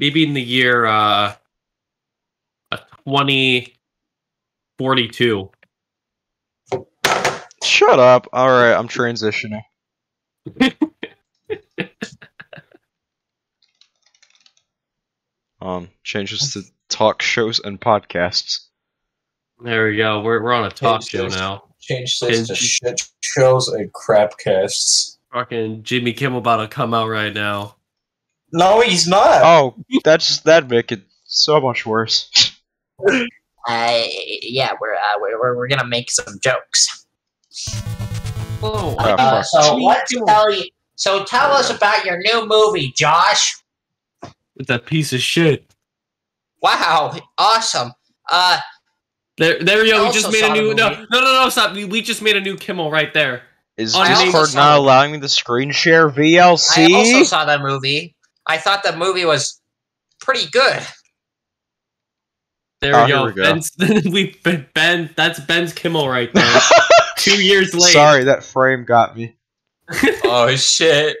maybe in the year uh, uh 2042. Shut up. Alright, I'm transitioning. um, changes to talk shows and podcasts. There we go. We're we're on a talk Change show this. now. Change this to shit shows and crap casts. Fucking Jimmy Kimmel about to come out right now. No, he's not. Oh, that's that'd make it so much worse. Uh, yeah, we're, uh, we're we're we're gonna make some jokes. Oh, Uh, so Jimmy let's tell you. So tell us about your new movie, Josh. With that piece of shit. Wow, awesome. Uh, There, there we go. We just made a saw the new. No, no, no, no, stop. We, we just made a new Kimmel right there. Is I also Discord not allowing me to screen share VLC? I also saw that movie. I thought the movie was pretty good. There Oh, we go. we go. Ben's, we Ben. That's Ben's Kimmel right there. Two years later. Sorry, that frame got me. oh shit.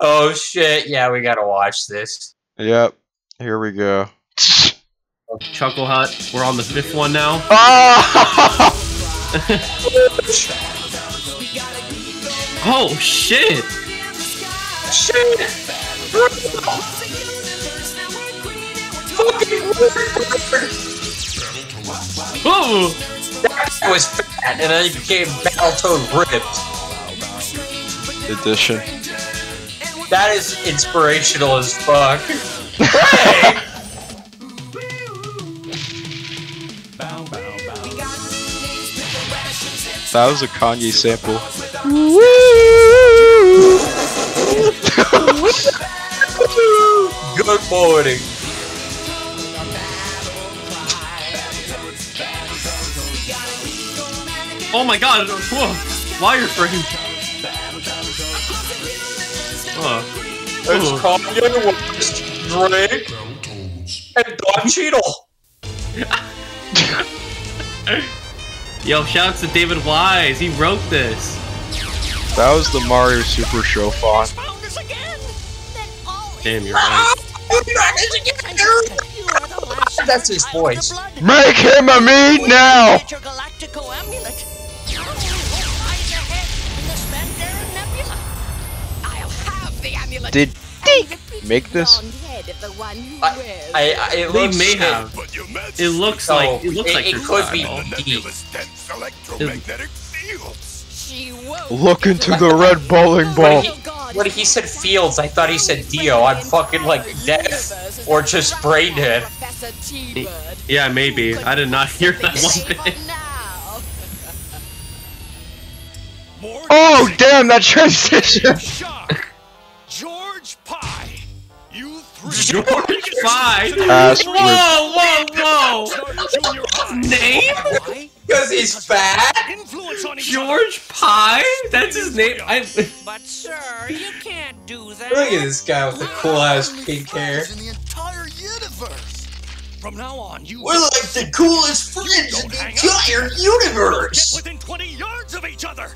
Oh shit. Yeah, we gotta watch this. Yep. Here we go. Chuckle Hut. We're on the fifth one now. Ah! Oh shit! Shit. Oh, That was fat, and then he became Battletoad ripped. Edition. That is inspirational as fuck. Hey! That was a Kanye sample. Good morning. oh my god! Whoa, wireframe. Oh, It's Ooh. Kanye West, Drake, and Don Cheadle. yo! shout Shouts to David Wise. He wrote this. That was the Mario Super Show font. Damn, you're right. That's his voice. Make him a meat now! Did make this? I, I, it They looks may have. It looks So, like it looks it- like it their could be style. deep. Look into the red bowling ball. He, when he said Fields, I thought he said Dio. I'm fucking like deaf or just brain dead. Yeah, maybe. I did not hear that one bit. Oh damn, that transition! George Pie. You three. George Five. Ass Whoa, whoa, whoa! Name? Because he's fat? Influence on George Pie? That's his name. I. But sir, you can't do that. Look at this guy with the cool ass pink hair. In the entire universe. From now on, you We're like the coolest friends in the entire universe. within 20 yards of each other.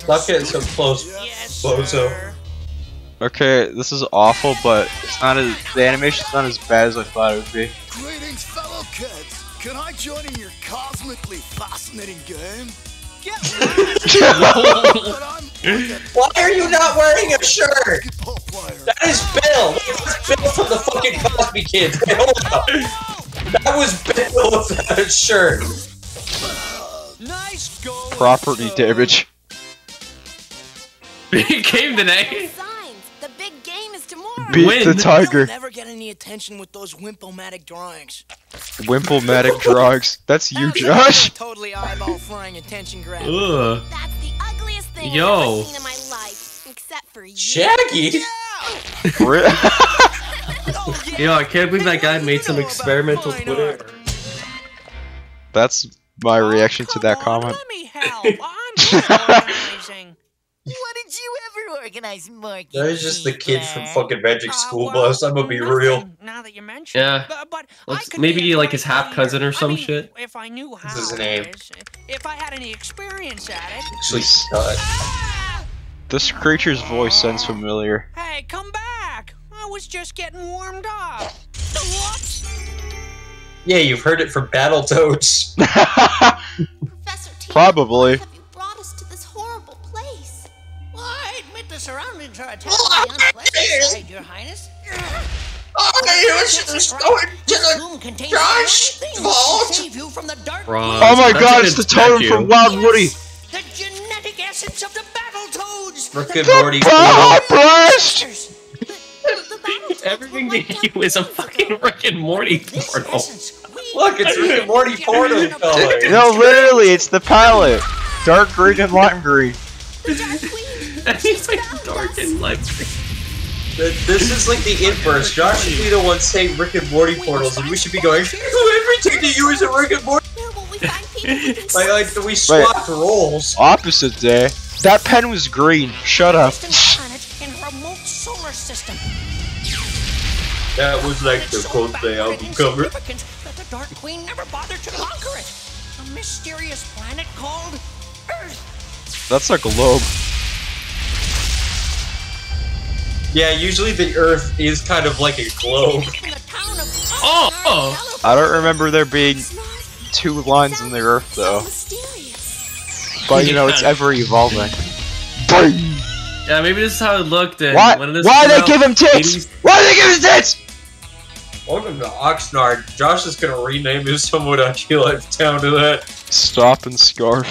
Stop getting so close, Yes, Bozo. Okay, this is awful, but it's not as the animation's not as bad as I thought it would be. Greetings, fellow kids. Can I join in your cosmically fascinating game? Get but I'm Why are you not wearing a shirt? That is Bill. That's Bill from the fucking Cosby Kids. Wait, hold up. That was Bill without a shirt. Nice. Property damage. He came today. Beat Win. the tiger. You'll never get any attention with those wimpomatic drawings. Wimplematic drugs. That's you, Josh. Totally eyeball flying attention grab. Ugh. That's the ugliest thing Yo. I've ever seen in my life, except for you. Shaggy? Ri- Oh, yeah. Yo, I can't believe that guy made some experimental Twitter. art. That's my oh, reaction Oh, to that come on, comment. What did you ever organize, Marky? That is just the kid from fucking Magic Uh, School well, Bus. I'm gonna be nothing, real. Now that you mention Yeah. it. But, but Looks- maybe like his half cousin or leader. some I mean, shit. If I knew how. his name. it is, If I had any experience at it. Actually, uh, Ah! This creature's voice sounds familiar. Hey, come back! I was just getting warmed up. What? Yeah, you've heard it from Battletoads. Professor T. Probably. I admit the surroundings are a terribly unpleasant sight, Your Highness. I was just going to the Josh the only thing vault. save you from the dark Bro. oh my god, it's the totem from Wild Woody. The genetic essence of the Battletoads. Rick The and Morty. Ah, blast! monsters. Everything they do is a fucking Rick and Morty portal. essence, Look, it's Rick and Morty portal color. No, literally, it's the palette. Dark green and lime green. And he's like dark and like. Th- This is like the inverse. Josh should be the one saying Rick and Morty portals, and we should be going, everything to you is a Rick and Morty. We find people who can Like, like we swapped roles. Opposite day. That pen was green. Shut up. distant planet in remote solar system. That was like the It's so quote thing bad album cover. insignificant that the Dark Queen never bothered to conquer it. A mysterious planet called Earth. That's a globe. Yeah, usually the Earth is kind of like a globe. In the town of Oh! I don't remember there being two lines in the earth though. But you know, it's ever evolving. Yeah, maybe this is how it looked. And Why? When this Why came they out, give him tits? 80s Why they give him tits? Welcome to Oxnard. Josh is gonna rename his somewhat Unreal Life town to that. Stop and scarf.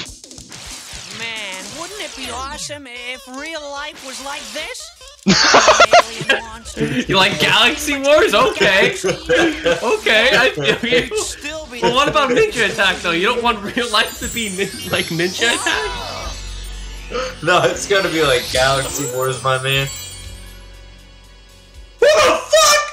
Man, wouldn't it be awesome if real life was like this? Alien monsters. You like Galaxy Wars? Okay. okay. I feel you. It'd But what about Ninja Attack though? You don't want real life to be nin- like Ninja Attack? No, it's gonna be like Galaxy Wars, my man. What the fuck?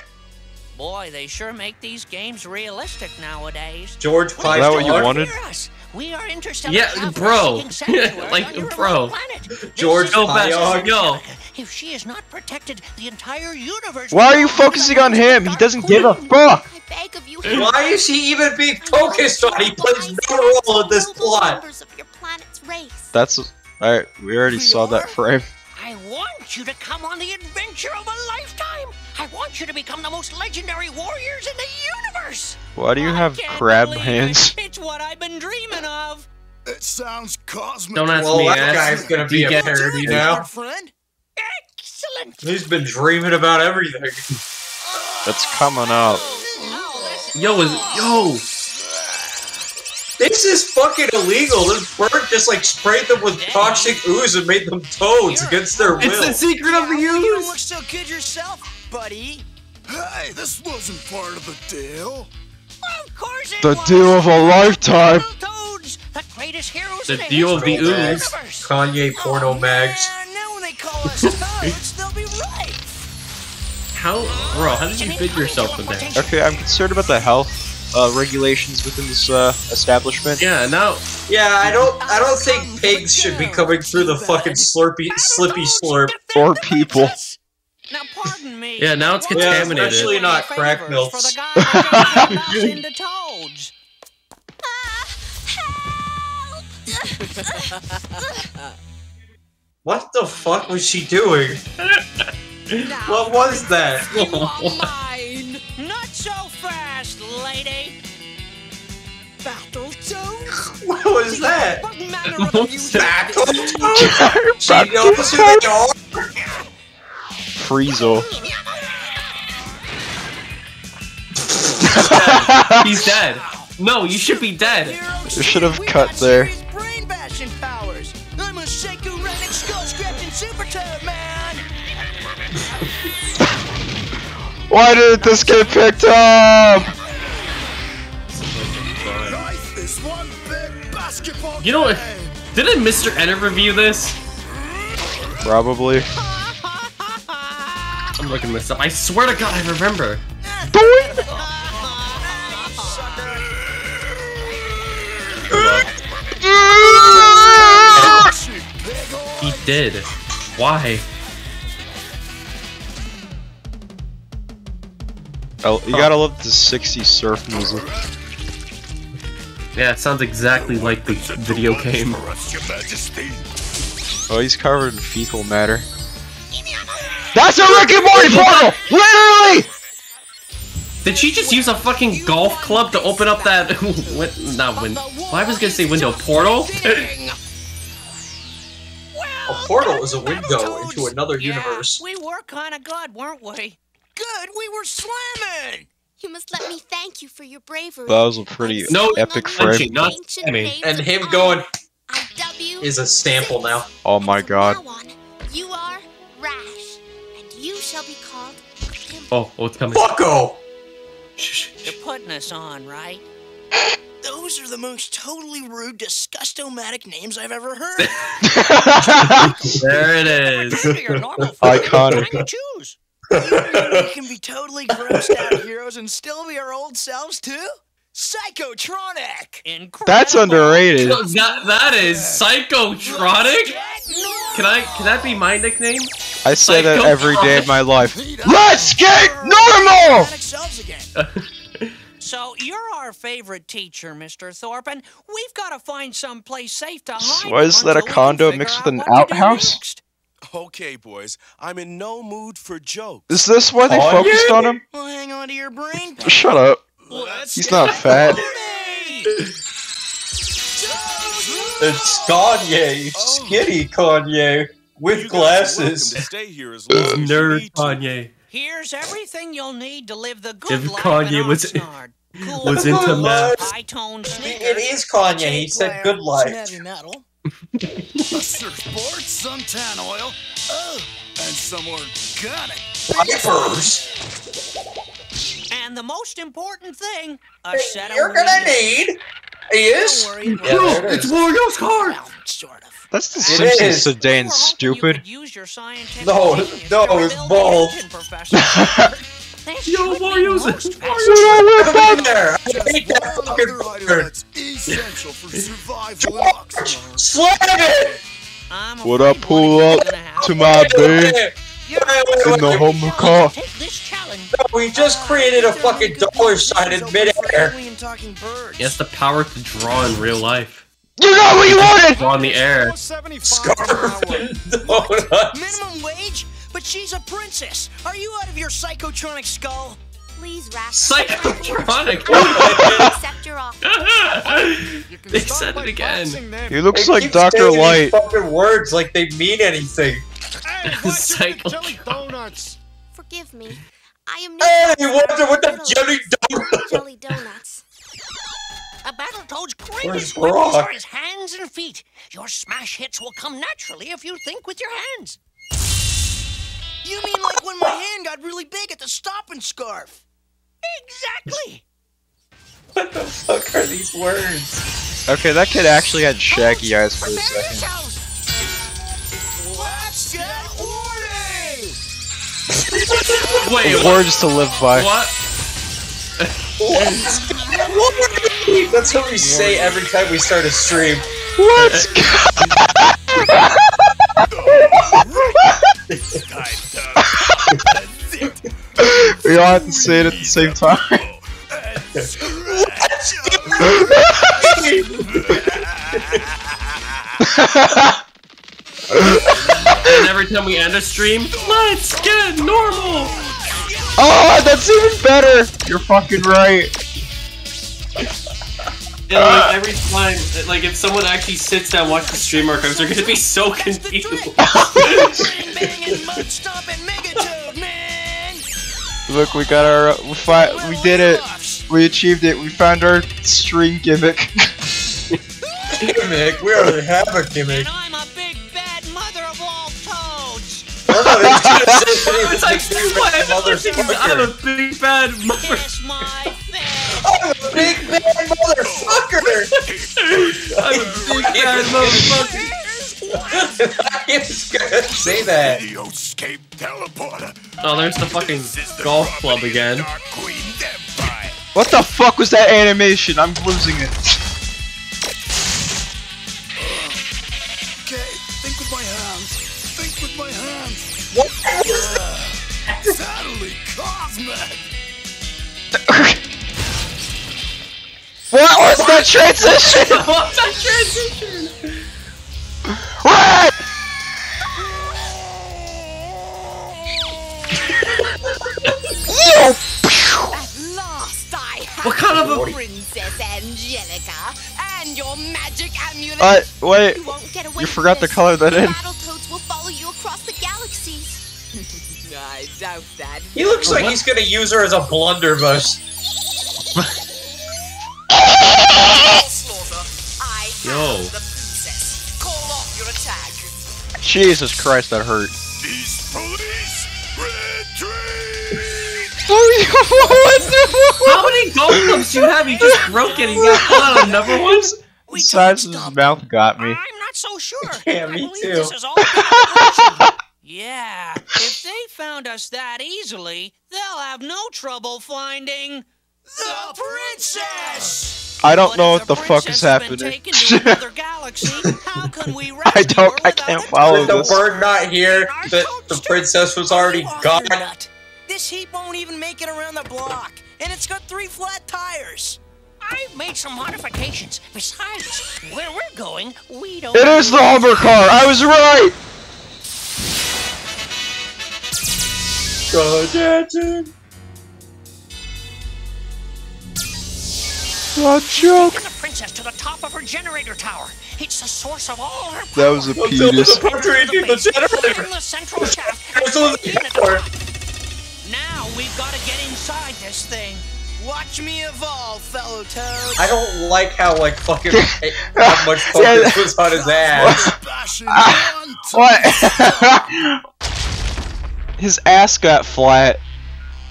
Boy, they sure make these games realistic nowadays. George Is that what you wanted? Us. We are interstellar Yeah, travelers bro. seeking Like, bro. planet. George is Go Professor back. Yo. If she is not protected, the entire universe. Why are you focusing on him? He doesn't give a fuck. I beg of you. Why is he even being focused on? He plays no role in this plot. Of your planet's race. That's alright. We already saw that frame. I want you to come on the adventure of a lifetime. I want you to become the most legendary warriors in the universe. Why do you have crab hands? It. It's what I've been dreaming of. It sounds cosmic. Don't ask Well, me. that ask guy's gonna be a DK. parody Good, now. friend. Excellent. He's been dreaming about everything. That's coming up. Oh, Yo, is yo. This is fucking illegal. This bird just like sprayed them with toxic ooze and made them toads against their will. It's the secret of the ooze. You don't use. look so good yourself, buddy. Hey, this wasn't part of the deal. Of course it The was. deal of a lifetime. Toads, the greatest heroes The in the deal of the ooze. universe. Kanye oh, porno oh, mags. Man, now when they call us toads, they'll be right. How, bro? How did you fit yourself in there? Okay, I'm concerned about the health uh, regulations within this uh, establishment. Yeah. Now, Yeah, I don't. I don't think pigs should be coming through the fucking slurpy, slippy slurp. Or people. Now, pardon me. Yeah, now it's What contaminated. especially not crack for milks. the guy that turned toads. What the fuck was she doing? What was that? Battletoads? What was that? What manner of abuse? Battletoads? She knows who they are. Friezle. he's dead. No, you should be dead. They should have cut there. Brain bashing powers. I'm a Shaku-Rennick skull-scratching super toad, man. Why didn't this get picked up? You know what? Didn't Mr. Enter review this? Probably. I'm looking this up. I swear to God, I remember. He did. Why? Oh, you gotta love the 60s surf music. Yeah, it sounds exactly like the video game. Oh, he's covered in fecal matter. That's a Rick and Morty portal! Literally! Did she just use a fucking golf club to open up that win- not window? Well, I was gonna say window portal. A portal is a window into another Yeah, universe. we were kind of good, weren't we? Good, we were slamming! You must let me thank you for your bravery. That was a pretty No, epic punching, frame. not Ancient slamming. And him going I dub you is a stample now. Oh my god. you are Rash, and you shall be called Oh, oh, it's coming. Fucko! Shh, shh, You're putting us on, right? Those are the most totally rude, disgustomatic names I've ever heard. There it is. True to your normal Iconic. Can you choose? we can be totally grossed out heroes and still be our old selves too? Psychotronic! Incredible. That's underrated. That that is psychotronic. Can I? Can that be my nickname? I say that every day of my life. Let's Let's get normal! selves again. So you're our favorite teacher, Mr. Thorpe, and we've got to find some place safe to hide. Why is that a until we can condo mixed with an what to outhouse? Next. Okay, boys, I'm in no mood for jokes. Is this why they Oh, focused yeah. on him? Well, hang on to your brain. Shut up. Let's He's not fat. It's Kanye, oh. skinny Kanye, with You guys are welcome glasses. stay here as long as you nerd need. Kanye. Here's everything you'll need to live the good If life Kanye in was- Cool, was into math. It is Kanye. He said good life. Heavy metal. a surfboard, some tan oil, oh, and some organic. Diapers. And the most important thing, a set You're gonna wheels. need is. Don't worry, Yeah, well, there it is. Wario's car. well, sort of. That's the It Simpsons is. today We and you stupid. use your scientific No, no, to it's rebuild bald. the engine, Professor. This Yo, should be Wario's- most Come in there. I hate that fucking bird. that's essential for survival in Oxnard. Slam it! I'm What I pull up gonna my Wait, bay wait, wait, in the wait. home car. Take this challenge. We just uh, created a fucking dollar sign in midair. And talking birds. He has the power to draw in real life. You got what you wanted! Draw in the air. Scarf and donuts. Minimum wage? But she's a princess. Are you out of your psychotronic skull? Please, Rash. Psychotronic. Accept your offer. they said it again. He looks They like Dr. saying these Light. Fucking words like they mean anything. Psychotronic. Forgive me. I am Hey, new. wonder what the Little jelly donut. jelly donuts. A Battletoad's Where's greatest weapons Brock? are his hands and feet. Your smash hits will come naturally if you think with your hands. You mean like when my hand got really big at the stop and scarf? Exactly. What the fuck are these words? Okay, that kid actually had shaggy eyes for a second. yourselves. Let's get warty! Wait, what? Words to live by. What? That's what we say every time we start a stream. Let's We all have to say it at the same time. And every time we end a stream, let's get normal. Oh, that's even better! You're fucking right. And like every time, like if someone actually sits down and watches the stream archives, they're gonna be so confused. Look, we got our. We, fi- we did it. We achieved it. We found our stream gimmick. Gimmick, we already have a gimmick. And I'm a big bad mother of all toads. No, they just said that he was It's like, a big what? I'm a big bad mother. My. I'm a big bad motherfucker. I'm a big bad motherfucker. I was gonna say that. Videoscape teleporter. Oh, there's the fucking golf club again. Dark Queen Empire. What the fuck was that animation? I'm losing it. Okay, think with my hands. Think with my hands. What? Totally cosmic. What was that transition? What's that transition? Princess Angelica and your magic amulet. Uh, wait. You won't get away You from forgot to color that in. Battletoads will follow you across the galaxies. I doubt that. He looks like he's gonna use her as a blunderbuss. Yo. am the princess. Call off your attack. Jesus Christ, that hurt. How many golf clubs do you have? You just broke it and you got put on another one? We Size don't his stop. mouth got me. I'm not so sure. Yeah, me believe too. This is all manipulation. yeah, if they found us that easily, they'll have no trouble finding the princess. I don't But know what the fuck is princess has been happening. taken to another galaxy, how can we I don't- I can't a follow With the bird not here, the, the princess was already gone. A nut. This heap won't even make it around the block, and it's got three flat tires. I've made some modifications. Besides, where we're going, we don't. It is the Humber car. I was right. A joke. The princess to the top of her generator tower. It's the source of all her That was a Until the penis. the generator. In the central shaft. Inside this thing. Watch me evolve, fellow toads. I don't like how like fucking how much focus was on his ass. Bashing Ah. What? His ass got flat.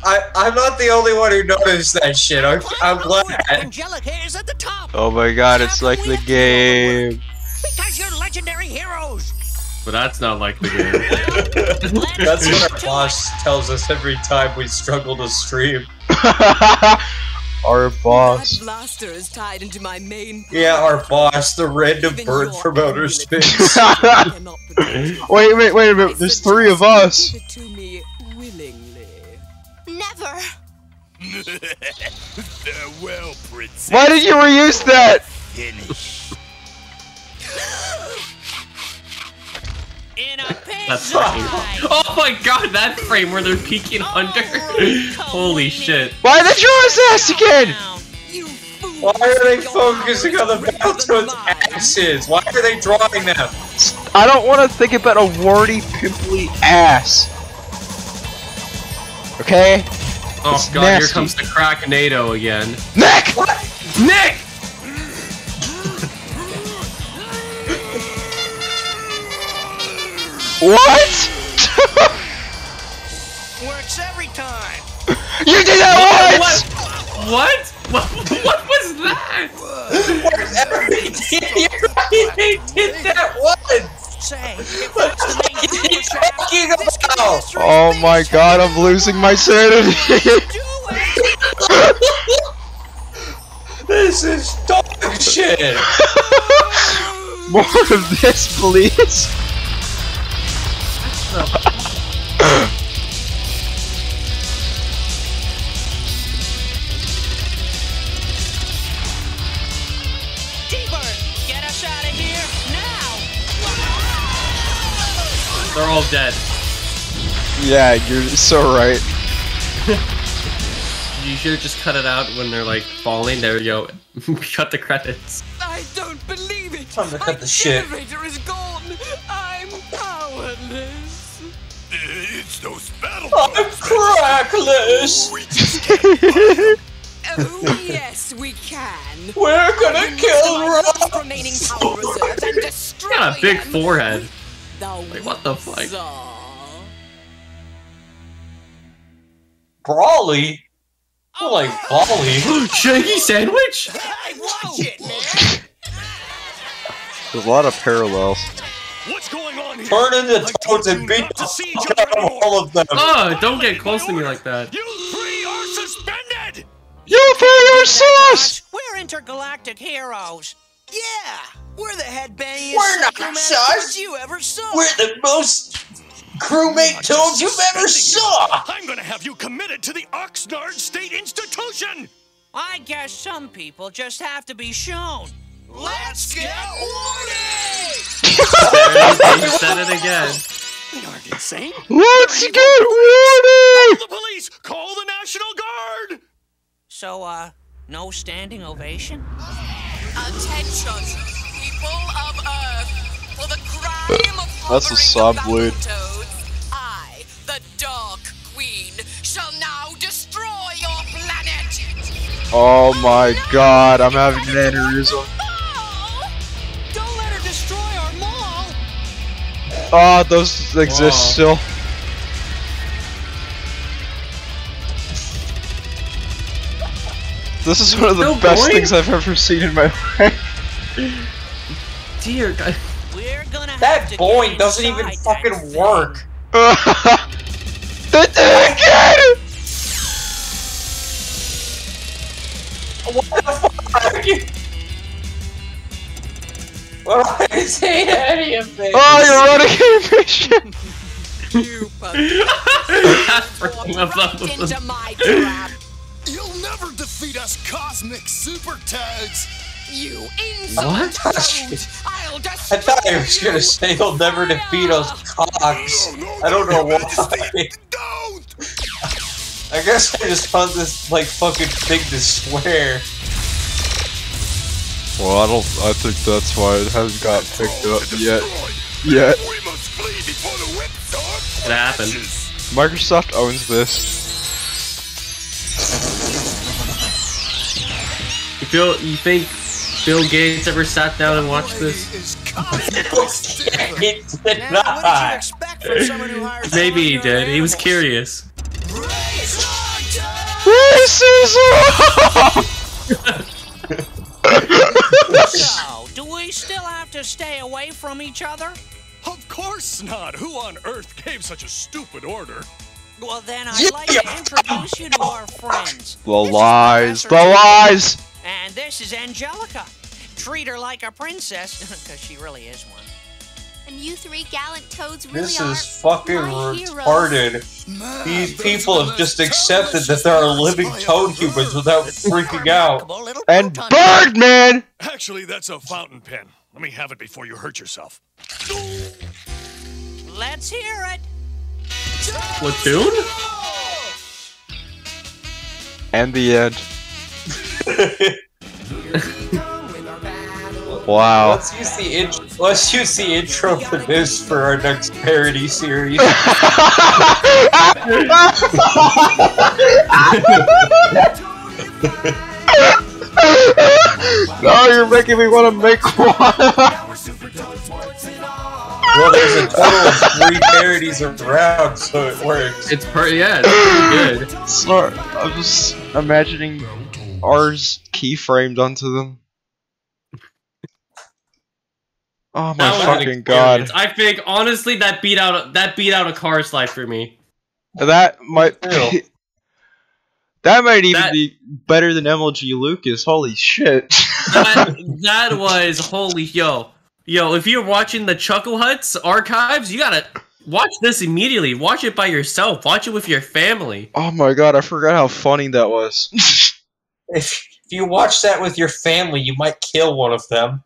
I I'm not the only one who noticed that shit. I'm I'm glad. Angelica is at the top. Oh my god, it's like the game. Because you're legendary heroes. But that's not like the game. That's what our boss tells us every time we struggle to stream. Our boss. That blaster is tied into my main. Yeah, our boss, the random Even bird your from outer space. wait, wait, wait a minute. There's three of us. To me willingly. Never. Farewell, princess. Why did you reuse that? Finish. In a pig That's fucking. Oh my god, that frame where they're peeking under. Holy shit. Why did they draw his ass again? Why are they focusing on the Battletoads' asses? Why are they drawing them? I don't want to think about a warty, pimply ass. Okay? Oh It's god, here comes the crack NATO again. Nick! Nick! What? Works every time. you did that once! What? What? What was that? they did that once! Say, if that's the main What are you power shaft, talking This could be about? Oh my god, I'm losing my sanity. This is dog shit! More of this, please. T-Bird, get us out of here now. They're all dead. Yeah, you're so right. You should have just cut it out when they're like falling. There you go. cut the credits. I don't believe it. Time to cut My the shit. generator is gone. Those battle oh, I'm crackless! We just Oh yes, we can. We're gonna kill Utilize Rob! remaining power reserves and destroy got a big them. forehead. The Like, what the fuck? Brawly? Oh, I like Brawly. Shaggy sandwich? Hey, watch it, man. There's a lot of parallels. Turn into I toads and beat the to see each fuck other out of all of them. Oh, don't get close to me like that. You three are suspended! You for your sauce! We're intergalactic heroes. Yeah, we're the headbangingest We're not psychomatic sus. toads you ever saw. We're the most crewmate toads you've ever saw! I'm gonna have you committed to the Oxnard State Institution! I guess some people just have to be shown. Let's get warty! They said it again. We aren't insane. Let's get warty! The police! Call the National Guard! So, uh, No standing ovation? Attention, people of Earth, for the crime of That's a harboring sob the bleed. I, the Dark Queen, shall now destroy your planet. Oh my god, I'm having an aneurysm. Don't let her destroy our mall! Oh, those exist Whoa. still. This is one of the Still best going? things I've ever seen in my life. Dear God. We're gonna have That to boing doesn't even fucking work. they did it again! What the fuck? What am I saying to any of this? Oh, you're running animation! You puppy, Freaking love walked that. into my trap. You'll never defeat us cosmic super toads. You What? insult ah, toad. I'll I thought I was gonna say he'll never defeat us cocks. I don't know why. Don't! I guess I just found this like fucking thing to swear. Well, I don't. I think that's why it hasn't got picked up yet. Yet. We must flee before the whipsaw It happened. Microsoft owns this. You feel? You think Bill Gates ever sat down and watched this? is cosmic It did Now, what did you not. expect from someone who hires Maybe he did. He was animals? curious. So, do we still have to stay away from each other? Of course not. Who on earth gave such a stupid order? Well, then I'd like to introduce you to our friends. The This lies. The Professor- lies. And this is Angelica. Treat her like a princess, because she really is one. And you three gallant toads really This are is fucking my retarded. Man, These people have just accepted that there are living toad humans without freaking out. And Birdman! Actually, that's a fountain pen. Let me have it before you hurt yourself. Let's hear it. Platoon? And the end. wow. Let's use the intro. Let's use the intro for this for our next parody series. no, you're making me want to make one. well, there's a total of three parodies around, so it works. It's per yeah, it's pretty good. Sorry, I'm just imagining ours keyframed onto them. Oh my That fucking god. I think honestly that beat out that beat out a car slide for me. That might be, That might even That- be better than MLG Lucas. Holy shit. That, that was holy yo. Yo, if you're watching the Chuckle Huts archives, you gotta watch this immediately. Watch it by yourself. Watch it with your family. oh my god, I forgot how funny that was. If, if you watch that with your family, you might kill one of them.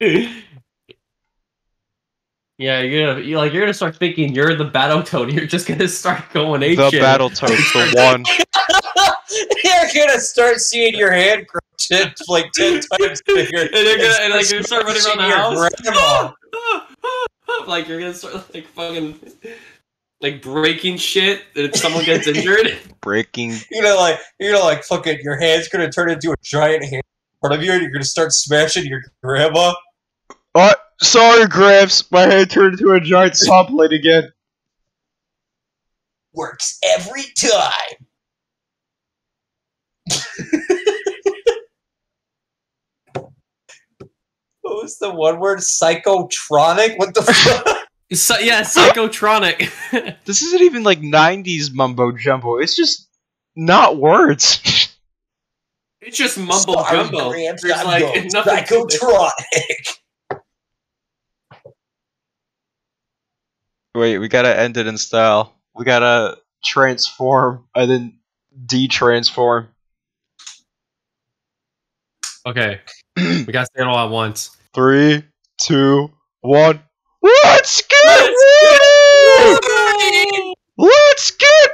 Yeah, you're gonna you like you're gonna start thinking you're the Battletoad. You're just gonna start going ape the shit. Battletoads, the one. you're gonna start seeing your hand grow ten, like ten times bigger. And you're gonna and like you're gonna start running around the Your house. grandma. like you're gonna start like fucking like breaking shit if someone gets injured. Breaking. You know, like, you're gonna like, fucking, your hand's gonna turn into a giant hand in front of you, and you're gonna start smashing your grandma. Oh, sorry, Gramps. My head turned into a giant saw blade again. Works every time. what was the one word? Psychotronic? What the fuck? so, yeah, psychotronic. This isn't even like 90s mumbo jumbo. It's just not words. it's just mumbo Sorry, jumbo. Gramps, There's I'm like going nothing. to. Psychotronic. Wait, we gotta end it in style. We gotta transform and then de-transform. Okay, we gotta say it all at once. Three, two, one. Let's get Let's ready! Let's get